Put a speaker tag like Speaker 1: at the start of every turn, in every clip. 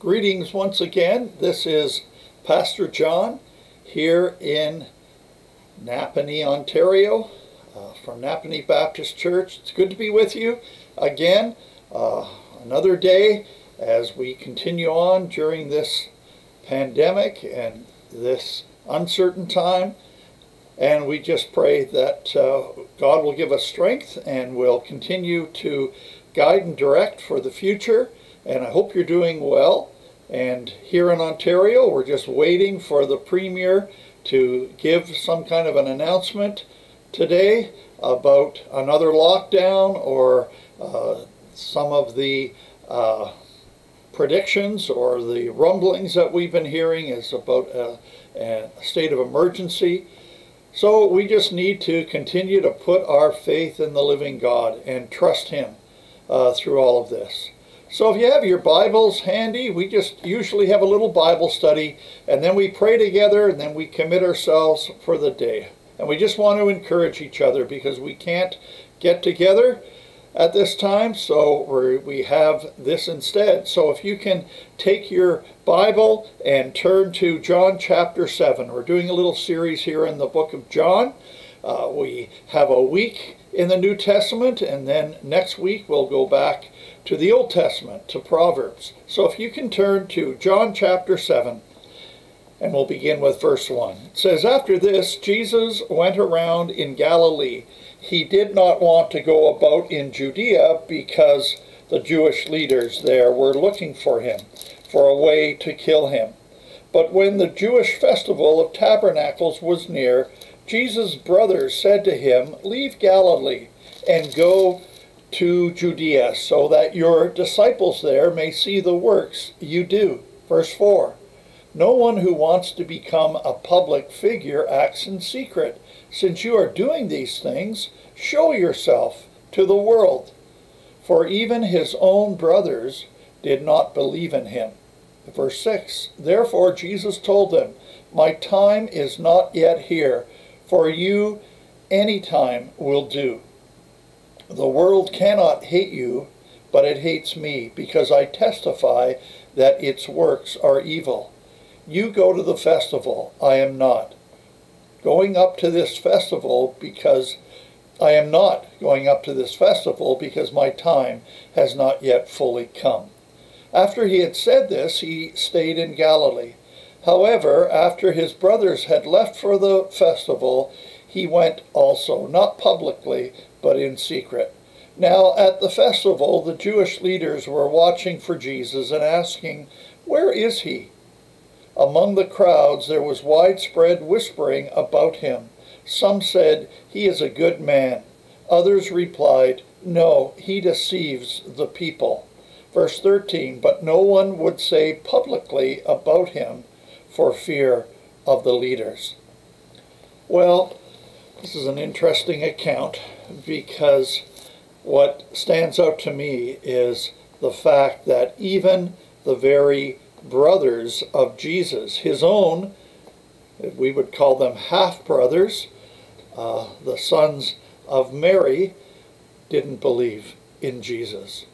Speaker 1: Greetings once again. This is Pastor John here in Napanee, Ontario, uh, from Napanee Baptist Church. It's good to be with you again. Uh, another day as we continue on during this pandemic and this uncertain time. And we just pray that uh, God will give us strength and will continue to guide and direct for the future and I hope you're doing well. And here in Ontario, we're just waiting for the Premier to give some kind of an announcement today about another lockdown or uh, some of the uh, predictions or the rumblings that we've been hearing is about a, a state of emergency. So we just need to continue to put our faith in the living God and trust Him uh, through all of this. So if you have your Bibles handy, we just usually have a little Bible study, and then we pray together, and then we commit ourselves for the day. And we just want to encourage each other because we can't get together at this time, so we have this instead. So if you can take your Bible and turn to John chapter 7. We're doing a little series here in the book of John. Uh, we have a week in the New Testament, and then next week we'll go back to the Old Testament, to Proverbs. So if you can turn to John chapter 7, and we'll begin with verse 1. It says, After this, Jesus went around in Galilee. He did not want to go about in Judea because the Jewish leaders there were looking for him, for a way to kill him. But when the Jewish festival of tabernacles was near, Jesus' brothers said to him, Leave Galilee and go to Judea, so that your disciples there may see the works you do. Verse 4 No one who wants to become a public figure acts in secret. Since you are doing these things, show yourself to the world. For even his own brothers did not believe in him. Verse 6 Therefore Jesus told them, My time is not yet here, for you any time will do. The world cannot hate you, but it hates me, because I testify that its works are evil. You go to the festival, I am not. Going up to this festival because I am not going up to this festival because my time has not yet fully come. After he had said this, he stayed in Galilee. However, after his brothers had left for the festival, he went also, not publicly, but in secret. Now, at the festival, the Jewish leaders were watching for Jesus and asking, Where is he? Among the crowds, there was widespread whispering about him. Some said, He is a good man. Others replied, No, he deceives the people. Verse 13, But no one would say publicly about him for fear of the leaders. Well, this is an interesting account because what stands out to me is the fact that even the very brothers of Jesus, his own, we would call them half brothers, uh, the sons of Mary, didn't believe in Jesus.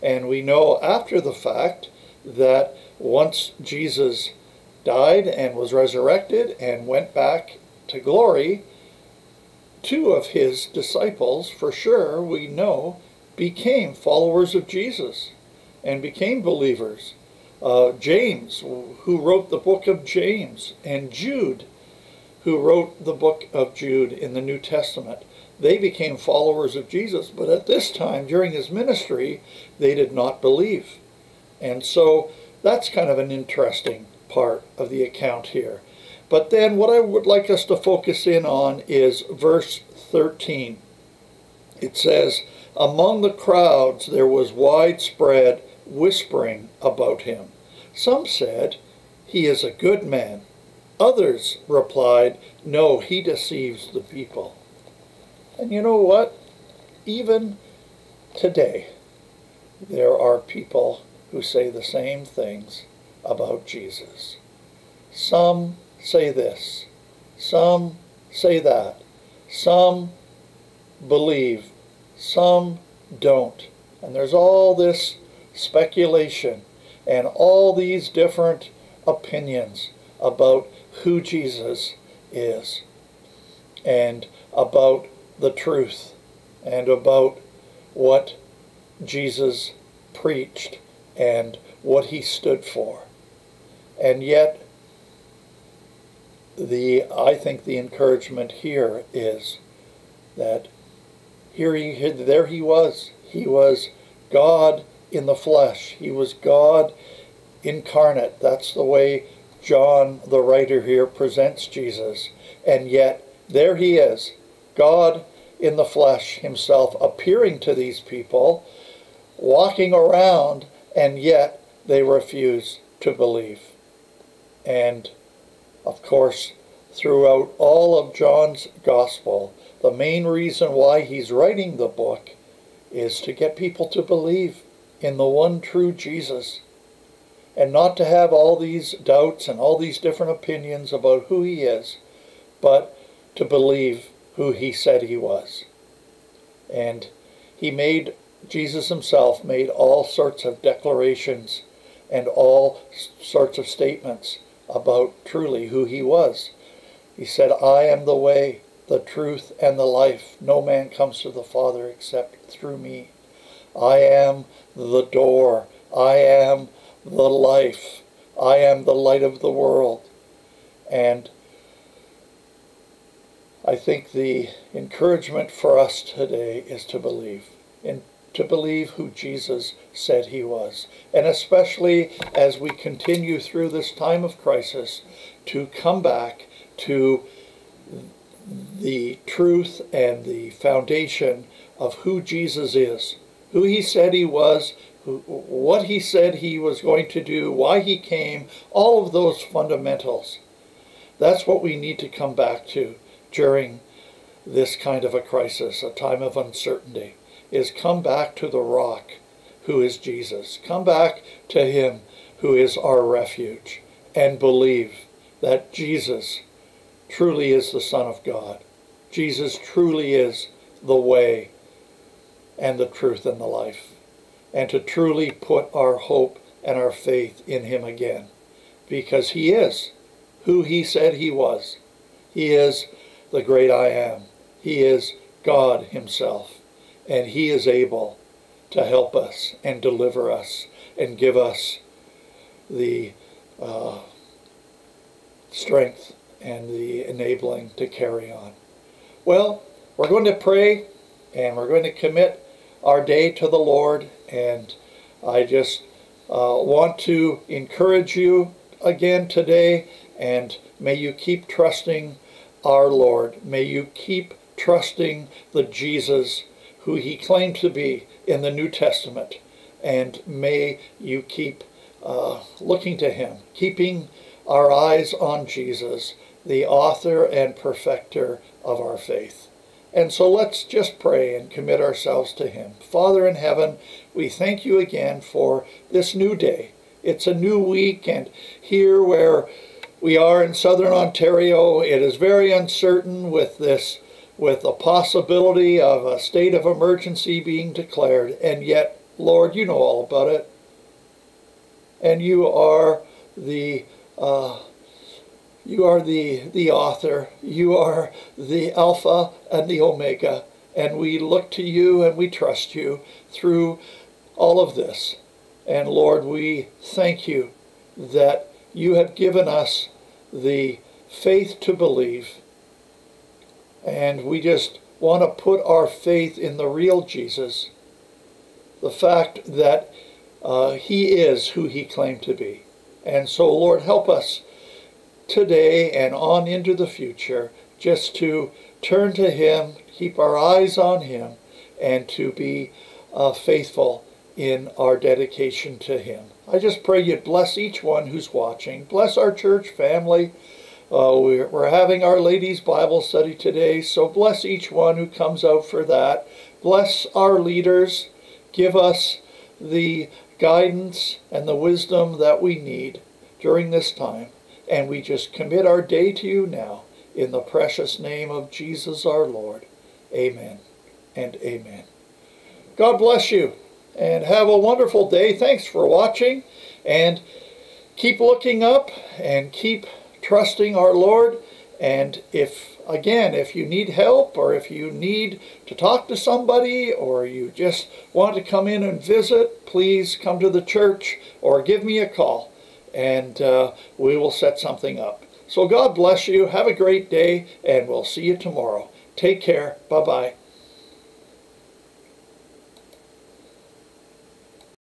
Speaker 1: And we know after the fact that once Jesus died and was resurrected and went back to glory, two of his disciples, for sure, we know, became followers of Jesus and became believers. Uh, James, who wrote the book of James, and Jude, who wrote the book of Jude in the New Testament, they became followers of Jesus. But at this time, during his ministry, they did not believe. And so that's kind of an interesting part of the account here. But then what I would like us to focus in on is verse 13. It says, Among the crowds there was widespread whispering about him. Some said, He is a good man. Others replied, No, he deceives the people. And you know what? Even today, there are people who say the same things about Jesus. Some say this, some say that, some believe, some don't. And there's all this speculation. and all these different opinions about who Jesus is and about the truth and about what Jesus preached and what he stood for. And yet, the I think the encouragement here is that here he there he was. He was God in the flesh. He was God incarnate. That's the way John, the writer here, presents Jesus. And yet, there he is, God in the flesh himself, appearing to these people, walking around, and yet they refuse to believe. And, of course, throughout all of John's gospel, the main reason why he's writing the book is to get people to believe in the one true Jesus and not to have all these doubts and all these different opinions about who he is, but to believe who he said he was. And he made, Jesus himself made all sorts of declarations and all sorts of statements about truly who he was. He said, I am the way, the truth, and the life. No man comes to the Father except through me. I am the door. I am the life. I am the light of the world. And I think the encouragement for us today is to believe, and to believe who Jesus said he was. And especially as we continue through this time of crisis, to come back to the truth and the foundation of who Jesus is, who he said he was, what he said he was going to do, why he came, all of those fundamentals. That's what we need to come back to during this kind of a crisis, a time of uncertainty, is come back to the rock who is Jesus. Come back to him who is our refuge and believe that Jesus truly is the Son of God. Jesus truly is the way and the truth and the life. And to truly put our hope and our faith in him again. Because he is who he said he was. He is the great I am. He is God himself. And he is able to help us and deliver us and give us the uh, strength and the enabling to carry on. Well, we're going to pray and we're going to commit our day to the Lord. And I just uh, want to encourage you again today. And may you keep trusting our Lord. May you keep trusting the Jesus who he claimed to be in the New Testament. And may you keep uh, looking to him, keeping our eyes on Jesus, the author and perfecter of our faith. And so let's just pray and commit ourselves to him. Father in heaven, we thank you again for this new day. It's a new week, and here where we are in southern Ontario, it is very uncertain with this with the possibility of a state of emergency being declared, and yet, Lord, you know all about it. And you are the uh, you are the, the author. You are the Alpha and the Omega. And we look to you and we trust you through all of this. And Lord, we thank you that you have given us the faith to believe. And we just want to put our faith in the real Jesus. The fact that uh, he is who he claimed to be. And so, Lord, help us today and on into the future just to turn to Him, keep our eyes on Him, and to be uh, faithful in our dedication to Him. I just pray you bless each one who's watching. Bless our church family. Uh, we're, we're having our ladies' Bible study today, so bless each one who comes out for that. Bless our leaders. Give us the guidance and the wisdom that we need during this time. And we just commit our day to you now in the precious name of Jesus our Lord. Amen and amen. God bless you and have a wonderful day. Thanks for watching. And keep looking up and keep trusting our Lord. And if, again, if you need help or if you need to talk to somebody or you just want to come in and visit, please come to the church or give me a call and uh, we will set something up. So God bless you. Have a great day and we'll see you tomorrow. Take care. Bye bye.